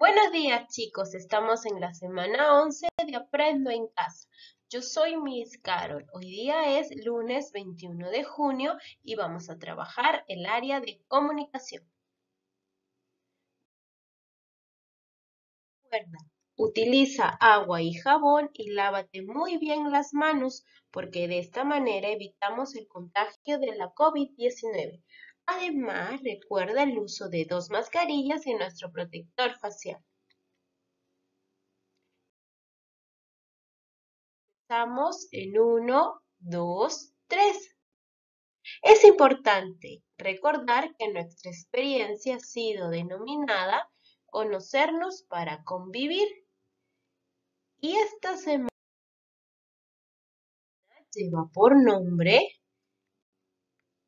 Buenos días chicos, estamos en la semana 11 de Aprendo en Casa. Yo soy Miss Carol. Hoy día es lunes 21 de junio y vamos a trabajar el área de comunicación. Recuerda, utiliza agua y jabón y lávate muy bien las manos porque de esta manera evitamos el contagio de la COVID-19. Además, recuerda el uso de dos mascarillas y nuestro protector facial. Estamos en 1, 2, 3. Es importante recordar que nuestra experiencia ha sido denominada conocernos para convivir. Y esta semana lleva por nombre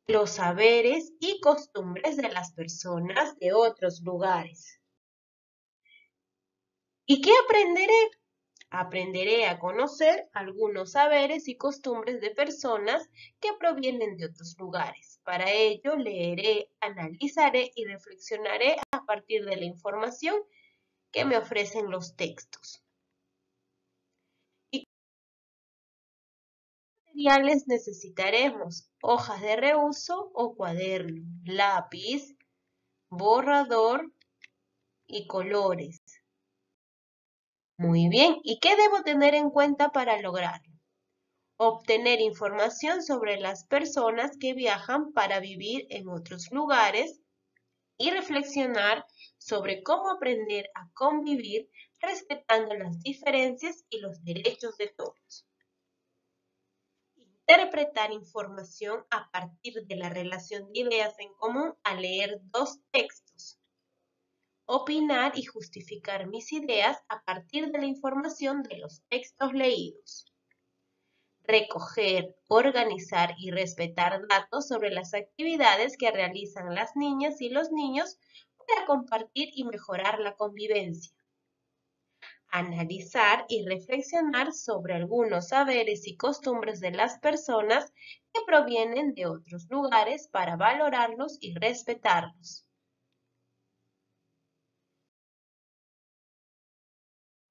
los saberes y costumbres de las personas de otros lugares. ¿Y qué aprenderé? Aprenderé a conocer algunos saberes y costumbres de personas que provienen de otros lugares. Para ello leeré, analizaré y reflexionaré a partir de la información que me ofrecen los textos. Necesitaremos? Hojas de reuso o cuaderno, lápiz, borrador y colores. Muy bien, ¿y qué debo tener en cuenta para lograrlo? Obtener información sobre las personas que viajan para vivir en otros lugares y reflexionar sobre cómo aprender a convivir respetando las diferencias y los derechos de todos interpretar información a partir de la relación de ideas en común al leer dos textos. Opinar y justificar mis ideas a partir de la información de los textos leídos. Recoger, organizar y respetar datos sobre las actividades que realizan las niñas y los niños para compartir y mejorar la convivencia analizar y reflexionar sobre algunos saberes y costumbres de las personas que provienen de otros lugares para valorarlos y respetarlos.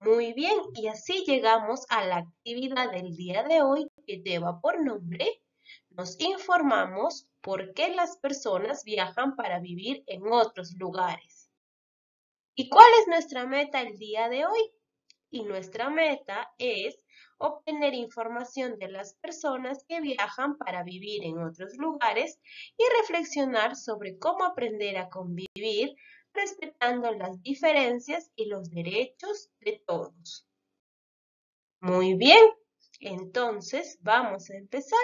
Muy bien, y así llegamos a la actividad del día de hoy que lleva por nombre Nos informamos por qué las personas viajan para vivir en otros lugares. ¿Y cuál es nuestra meta el día de hoy? Y nuestra meta es obtener información de las personas que viajan para vivir en otros lugares y reflexionar sobre cómo aprender a convivir respetando las diferencias y los derechos de todos. Muy bien, entonces vamos a empezar.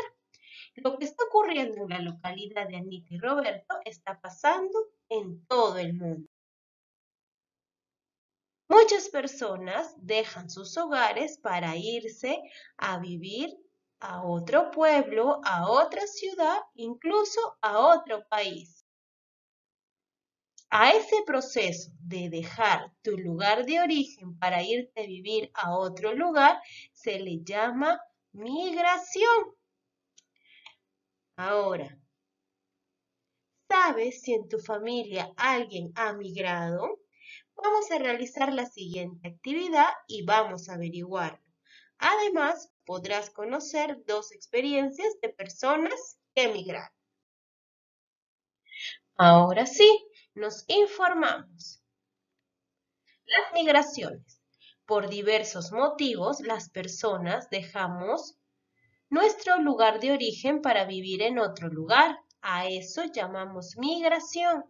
Lo que está ocurriendo en la localidad de Anita y Roberto está pasando en todo el mundo. Muchas personas dejan sus hogares para irse a vivir a otro pueblo, a otra ciudad, incluso a otro país. A ese proceso de dejar tu lugar de origen para irte a vivir a otro lugar se le llama migración. Ahora, ¿sabes si en tu familia alguien ha migrado? Vamos a realizar la siguiente actividad y vamos a averiguarlo. Además, podrás conocer dos experiencias de personas que emigraron. Ahora sí, nos informamos. Las migraciones. Por diversos motivos, las personas dejamos nuestro lugar de origen para vivir en otro lugar. A eso llamamos migración.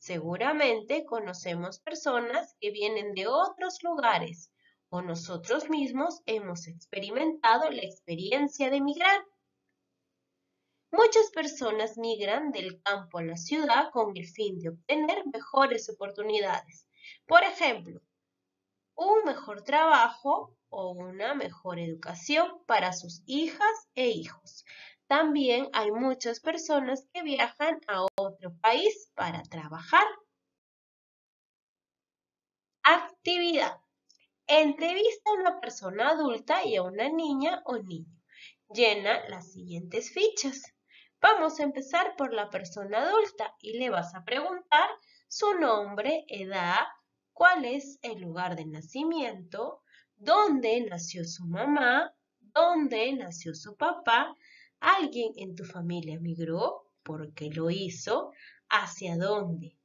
Seguramente conocemos personas que vienen de otros lugares o nosotros mismos hemos experimentado la experiencia de migrar. Muchas personas migran del campo a la ciudad con el fin de obtener mejores oportunidades. Por ejemplo, un mejor trabajo o una mejor educación para sus hijas e hijos. También hay muchas personas que viajan a otro país para trabajar. Actividad. Entrevista a una persona adulta y a una niña o niño. Llena las siguientes fichas. Vamos a empezar por la persona adulta y le vas a preguntar su nombre, edad, cuál es el lugar de nacimiento, dónde nació su mamá, dónde nació su papá, alguien en tu familia migró, ¿por qué lo hizo? ¿Hacia dónde?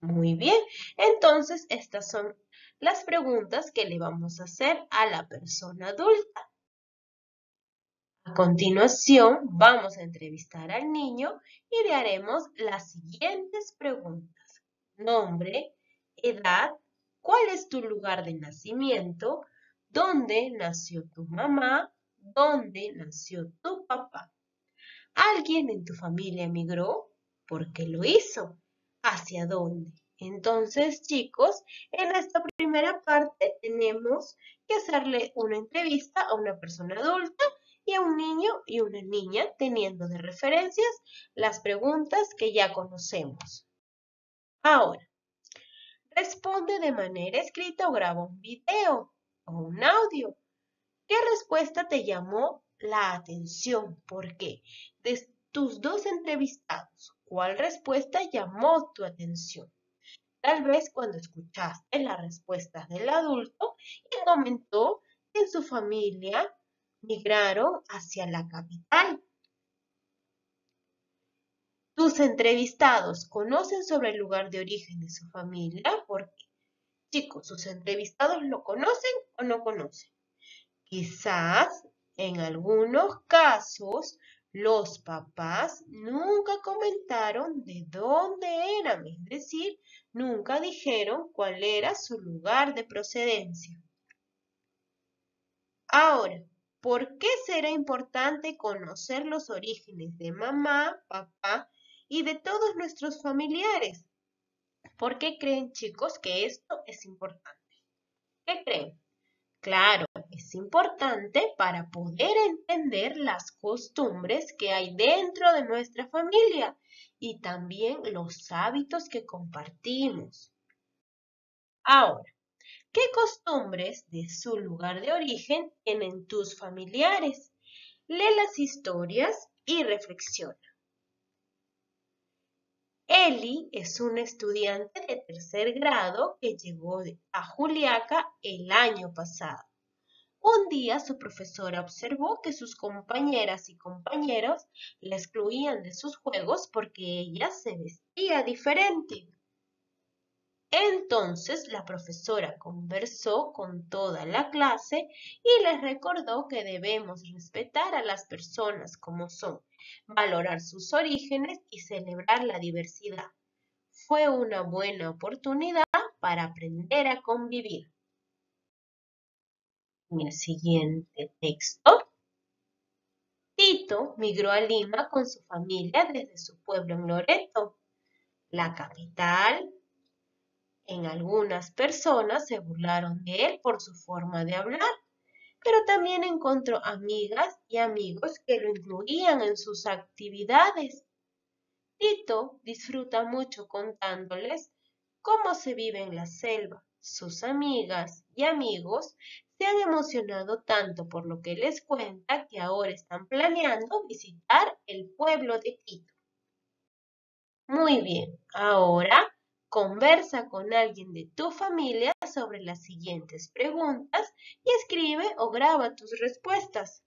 Muy bien, entonces estas son las preguntas que le vamos a hacer a la persona adulta. A continuación, vamos a entrevistar al niño y le haremos las siguientes preguntas. Nombre, edad, cuál es tu lugar de nacimiento, dónde nació tu mamá, dónde nació tu papá. ¿Alguien en tu familia emigró? ¿Por qué lo hizo? ¿Hacia dónde? Entonces, chicos, en esta primera parte tenemos que hacerle una entrevista a una persona adulta y a un niño y una niña, teniendo de referencias las preguntas que ya conocemos. Ahora, responde de manera escrita o graba un video o un audio. ¿Qué respuesta te llamó la atención? ¿Por qué? De tus dos entrevistados, ¿cuál respuesta llamó tu atención? Tal vez cuando escuchaste las respuestas del adulto y comentó que su familia migraron hacia la capital. Tus entrevistados conocen sobre el lugar de origen de su familia porque, chicos, sus entrevistados lo conocen o no conocen. Quizás en algunos casos los papás nunca comentaron de dónde eran, es decir, nunca dijeron cuál era su lugar de procedencia. Ahora, ¿por qué será importante conocer los orígenes de mamá, papá y de todos nuestros familiares? ¿Por qué creen chicos que esto es importante? ¿Qué creen? Claro, es importante para poder entender las costumbres que hay dentro de nuestra familia y también los hábitos que compartimos. Ahora, ¿qué costumbres de su lugar de origen tienen tus familiares? Lee las historias y reflexiona. Eli es un estudiante de tercer grado que llegó a Juliaca el año pasado. Un día su profesora observó que sus compañeras y compañeros la excluían de sus juegos porque ella se vestía diferente. Entonces la profesora conversó con toda la clase y les recordó que debemos respetar a las personas como son, valorar sus orígenes y celebrar la diversidad. Fue una buena oportunidad para aprender a convivir. En el siguiente texto, Tito migró a Lima con su familia desde su pueblo en Loreto, la capital. En algunas personas se burlaron de él por su forma de hablar, pero también encontró amigas y amigos que lo incluían en sus actividades. Tito disfruta mucho contándoles cómo se vive en la selva. Sus amigas y amigos se han emocionado tanto por lo que les cuenta que ahora están planeando visitar el pueblo de Tito. Muy bien, ahora conversa con alguien de tu familia sobre las siguientes preguntas y escribe o graba tus respuestas.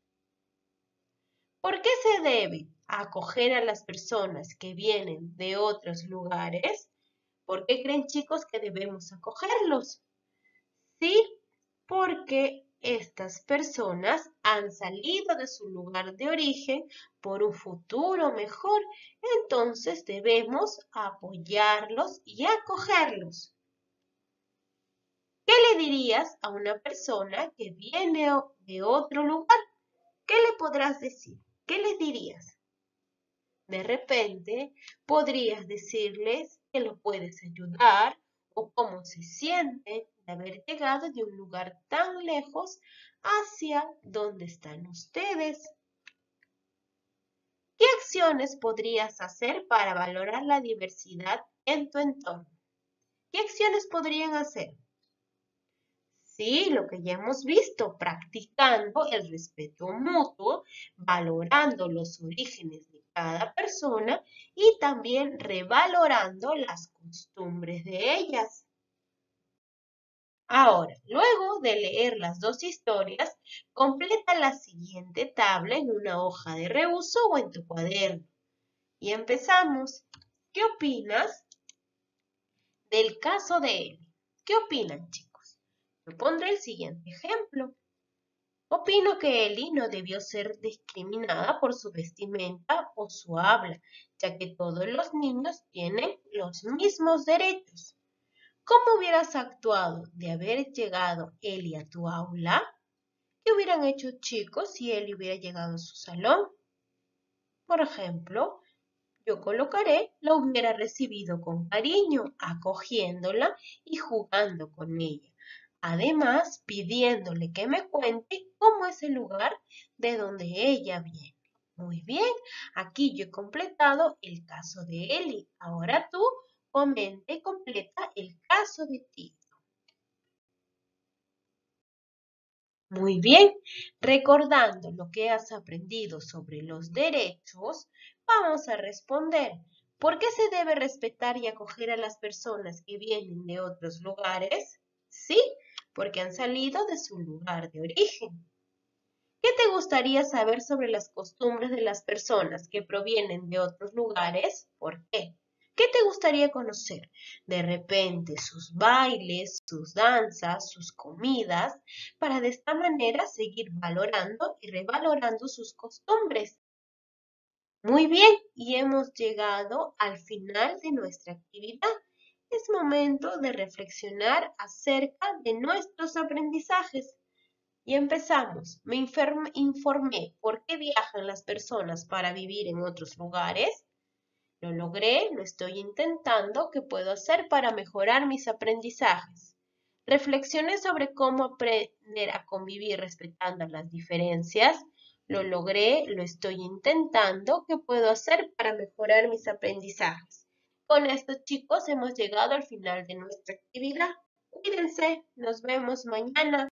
¿Por qué se debe acoger a las personas que vienen de otros lugares? ¿Por qué creen chicos que debemos acogerlos? Sí, porque estas personas han salido de su lugar de origen por un futuro mejor, entonces debemos apoyarlos y acogerlos. ¿Qué le dirías a una persona que viene de otro lugar? ¿Qué le podrás decir? ¿Qué les dirías? De repente podrías decirles que lo puedes ayudar o cómo se siente de haber llegado de un lugar tan lejos hacia donde están ustedes. ¿Qué acciones podrías hacer para valorar la diversidad en tu entorno? ¿Qué acciones podrían hacer? Sí, lo que ya hemos visto, practicando el respeto mutuo, valorando los orígenes de cada persona y también revalorando las costumbres de ellas. Ahora, luego de leer las dos historias, completa la siguiente tabla en una hoja de reuso o en tu cuaderno. Y empezamos. ¿Qué opinas del caso de Eli? ¿Qué opinan, chicos? Yo pondré el siguiente ejemplo. Opino que Eli no debió ser discriminada por su vestimenta o su habla, ya que todos los niños tienen los mismos derechos. ¿Cómo hubieras actuado de haber llegado Eli a tu aula? ¿Qué hubieran hecho chicos si Eli hubiera llegado a su salón? Por ejemplo, yo colocaré la hubiera recibido con cariño, acogiéndola y jugando con ella. Además, pidiéndole que me cuente cómo es el lugar de donde ella viene. Muy bien, aquí yo he completado el caso de Eli. Ahora tú comenta y completa el caso de Tito. Muy bien, recordando lo que has aprendido sobre los derechos, vamos a responder. ¿Por qué se debe respetar y acoger a las personas que vienen de otros lugares? Sí, porque han salido de su lugar de origen. ¿Qué te gustaría saber sobre las costumbres de las personas que provienen de otros lugares? ¿Por qué? ¿Qué te gustaría conocer? De repente sus bailes, sus danzas, sus comidas, para de esta manera seguir valorando y revalorando sus costumbres. Muy bien, y hemos llegado al final de nuestra actividad. Es momento de reflexionar acerca de nuestros aprendizajes. Y empezamos. Me informé por qué viajan las personas para vivir en otros lugares. Lo logré, lo estoy intentando, ¿qué puedo hacer para mejorar mis aprendizajes? Reflexioné sobre cómo aprender a convivir respetando las diferencias. Lo logré, lo estoy intentando, ¿qué puedo hacer para mejorar mis aprendizajes? Con esto, chicos, hemos llegado al final de nuestra actividad. Cuídense, nos vemos mañana.